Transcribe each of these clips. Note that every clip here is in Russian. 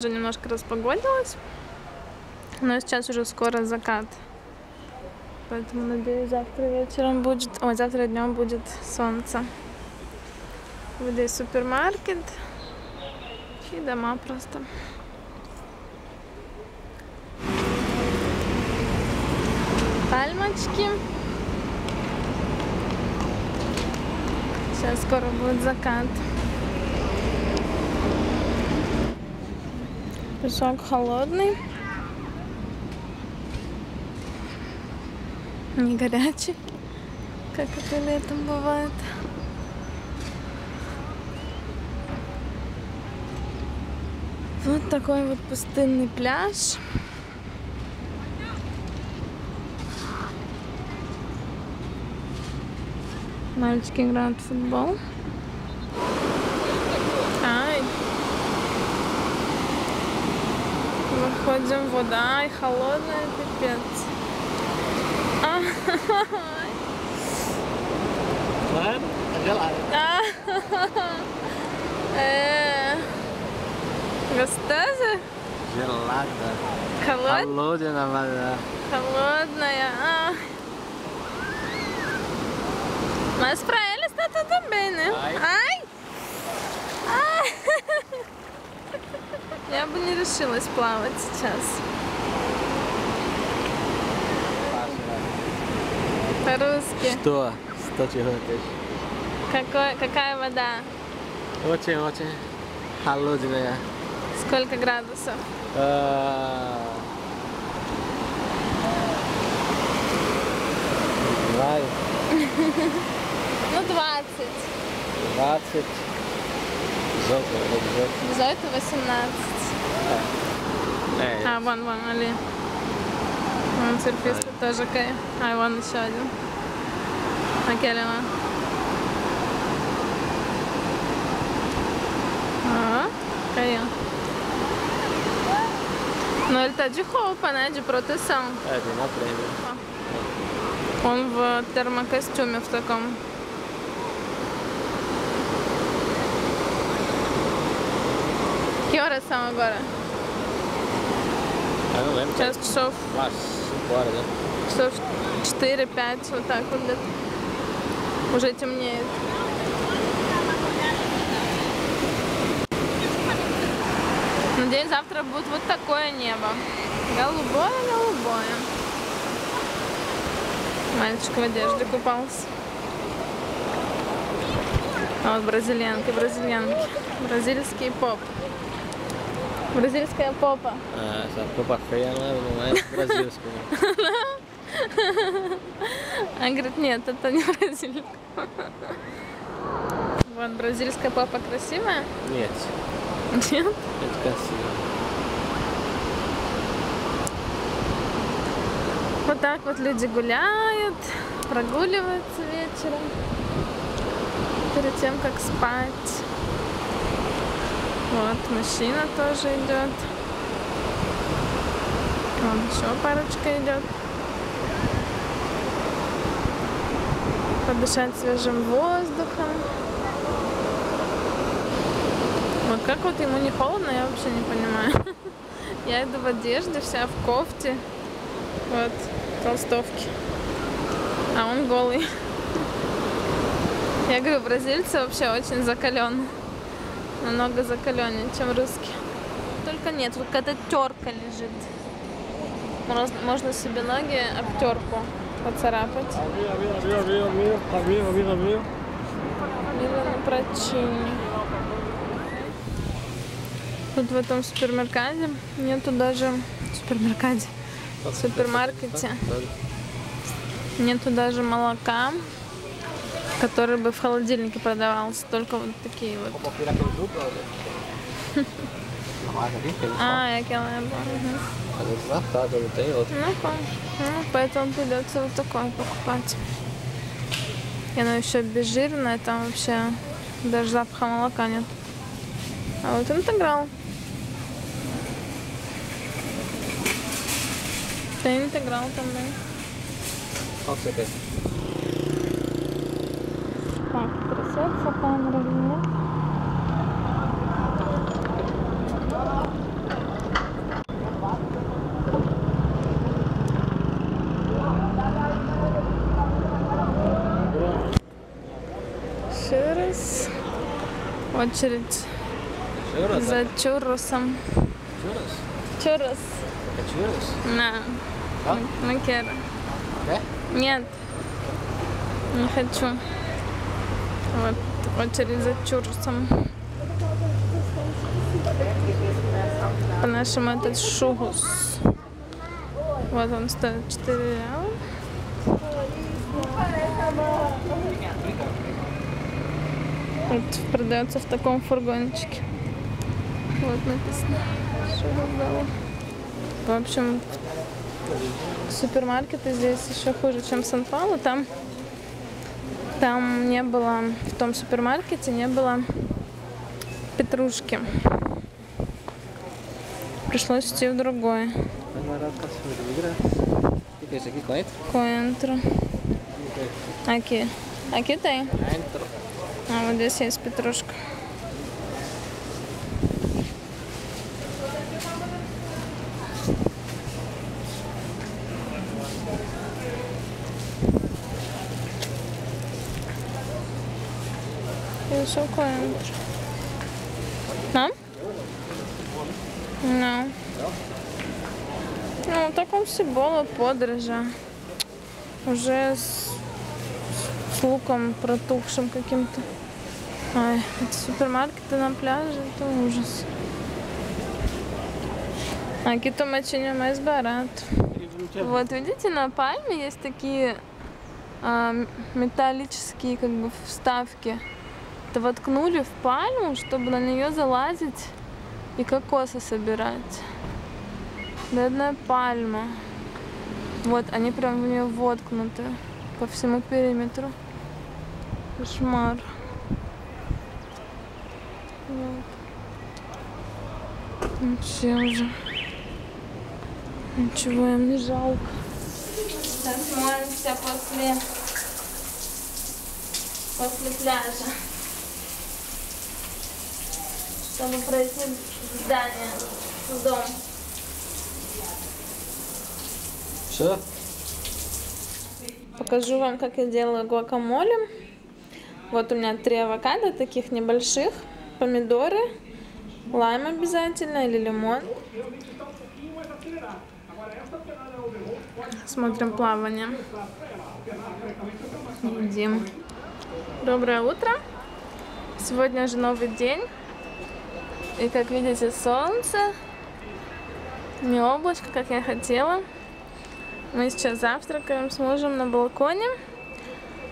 Уже немножко распогодилось, но сейчас уже скоро закат. Поэтому, надеюсь, завтра вечером будет... Ой, завтра днем будет солнце. Вот здесь супермаркет и дома просто. Пальмочки. Сейчас скоро будет закат. Песок холодный. Не горячий, как это летом бывает. Вот такой вот пустынный пляж. Мальчики играют в футбол. Выходим в вода и холодная пипец. А, Claro, gelado. а. Э. Gostosa? Gelada. Холод... Calor na vaga. Холодная. А. Mas pra ela está tudo bem, né? Ai. Ai! Ai. Я бы не решилась плавать сейчас. По-русски. Что? Что тебе хочешь? Какой, какая вода? Очень, очень холодная. Сколько градусов? Знаю, Ну, 20. 20. Желтый, желтый. Зойта 18. Эй, А, вон, вон, Али. Вон серфиста тоже кай. А, вон еще один. Aquele Ah, caiu. Não, ele tá de roupa, né? De proteção. é, tem na prêmio. Он в термокостюме в таком. Que horas são agora? Eu não lembro. Сейчас часов, Umas 5 horas, né? часов 4-5, вот так вот где-то. Уже темнеет. Надеюсь, завтра будет вот такое небо. Голубое-голубое. Мальчик в одежде купался. А вот бразильянки, бразильянки. Бразильский поп. Бразильская попа. Ah, essa roupa feia é, não é brasileira. Она говорит, нет, это не бразилька. Вот, бразильская папа красивая? Нет, Нет? это красиво. Вот так вот люди гуляют, прогуливаются вечером. Перед тем, как спать. Вот, мужчина тоже идет. Вон еще парочка идет. Подышать свежим воздухом. Вот как вот ему не холодно, я вообще не понимаю. Я иду в одежде, вся в кофте. Вот, толстовки. А он голый. Я говорю, бразильцы вообще очень закаленные. Намного закаленнее, чем русские. Только нет, вот какая-то терка лежит. Можно- Можно себе ноги об терку поцарапать. Amigo, amigo, amigo, amigo, amigo, amigo, amigo. Или на прочине. Тут в этом супермаркете нету даже... Супермаркете. Супермаркете нету даже молока, который бы в холодильнике продавался. Только вот такие вот. Só. А, я outro. Ну, ну, поэтому придется вот такое покупать. И оно еще безжирное, там вообще даже запаха молока нет. А вот интеграл. Também. Qual que você quer? Так, трясется камера или нет? Очередь Чурос? за чурросом. Чурос? Чурос. Это чурос? Да. Макера. Да? Нет. Не хочу. Очередь за чурросом. По-нашему этот шугус. Вот он стоит 4 реала. Вот продается в таком фургончике. Вот написано. В общем, супермаркеты здесь еще хуже, чем в Сан-Паулу. Там, там не было, в том супермаркете не было петрушки. Пришлось идти в другой. Aqui. Aqui tem. Coentro. А вот здесь есть петрушка. Coentro. Não? Não. Ну, так он cebola podre já. Уже с, с луком протухшим каким-то. Ай, эти супермаркеты на пляже, это ужас. А Aqui томатинho mais barato. Вот видите, на пальме есть такие а, металлические как бы вставки. Это воткнули в пальму, чтобы на нее залазить и кокосы собирать. Бедная пальма. Вот, они прям в нее воткнуты по всему периметру. Кошмар. Вот. Вообще уже. Ничего им не жалко. Так молимся после, после пляжа. Чтобы пройти в здание, в дом. Все? Покажу вам, как я делаю гуакамоле. Вот у меня три авокадо, таких небольших, помидоры, лайм обязательно или лимон. Смотрим плавание. Едим. Доброе утро. Сегодня же новый день. И как видите, солнце. Не облачко, как я хотела. Мы сейчас завтракаем с мужем на балконе.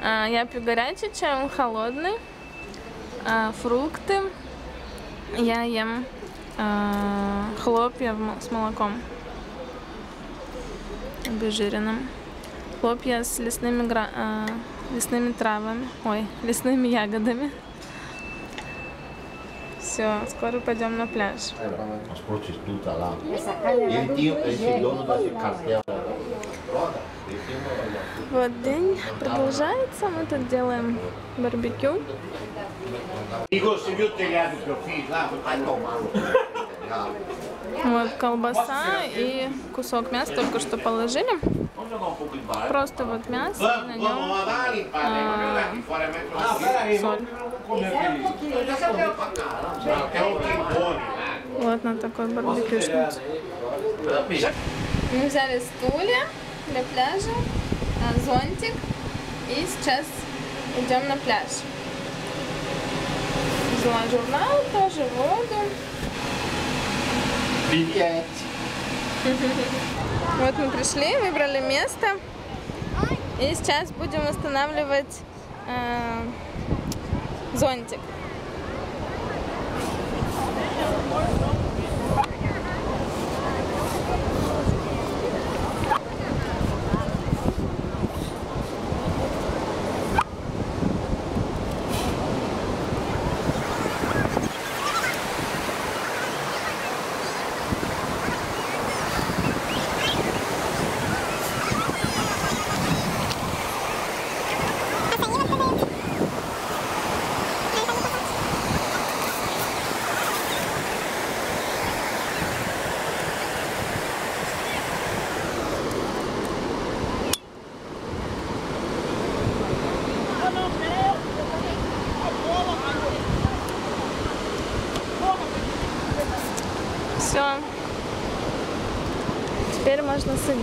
А, Я пью горячий чай, он холодный. А, Фрукты. Я ем а, хлопья с молоком. Обезжиренным. Хлопья с лесными, гра- лесными травами. Ой, лесными ягодами. Все, скоро пойдем на пляж. Вот день продолжается. Мы тут делаем барбекю. Вот колбаса и кусок мяса только что положили. Um. Просто вот мясо vamos нем tranquilo. соль. Вот на такой барбекюшнице. Мы взяли стулья для пляжа, зонтик и сейчас идем на пляж. Взяла журнал, тоже воду. Bilhete. Вот мы пришли, выбрали место. И сейчас будем устанавливать э, зонтик.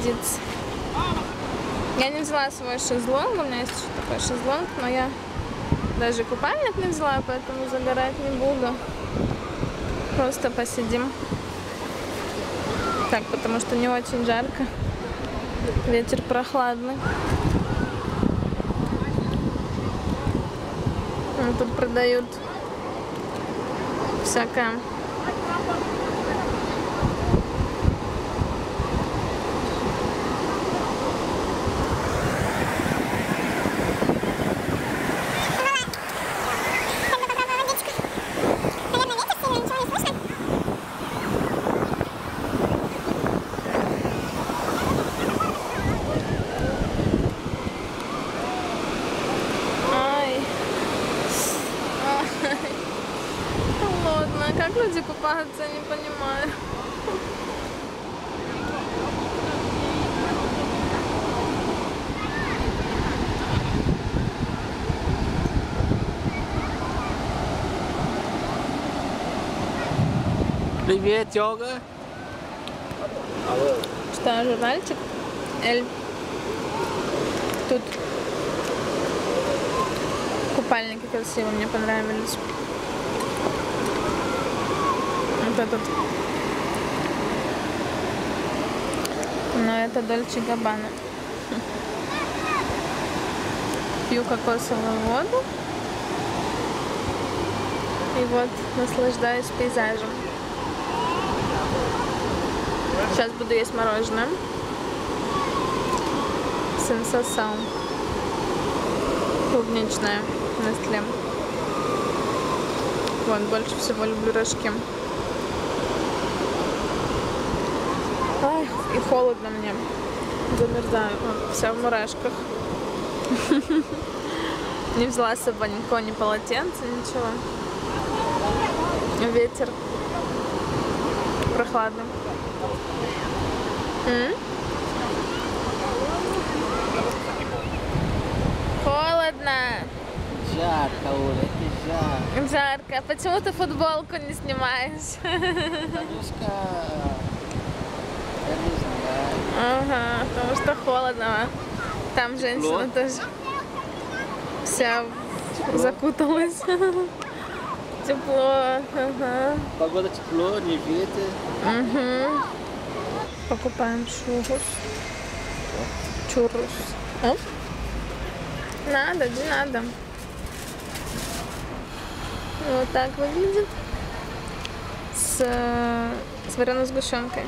Садиться. Я не взяла свой шезлонг, у меня есть еще такой шезлонг, но я даже купальник не взяла, поэтому загорать не буду. Просто посидим. Так, потому что не очень жарко. Ветер прохладный. Тут продают всякое. Ай. Ай. Холодно. Как люди купаются, я не понимаю. Привет, йога. Что, журнальчик? Эль. Тут купальники красивые, мне понравились. Вот этот. Но это Дольче Габбана. Пью кокосовую воду. И вот наслаждаюсь пейзажем. Сейчас буду есть мороженое. Сенсасан. Клубничное. Нестле. Вот, больше всего люблю рожки. Ай, и холодно мне. Замерзаю. Вся в мурашках. Не взяла с собой никакого ни полотенца, ничего. Ветер прохладный. М? Холодно. Жарко, Оля, это жарко. Жарко. Почему ты футболку не снимаешь? Танюшка, я не знаю. Ага, потому что холодно. Там женщина тоже вся закуталась. Тепло. Ага. Погода тепло, не ветер. Угу. Покупаем шурус. Чурус. Оп. Надо, не надо. Вот так выглядит. С, с вареной сгущенкой.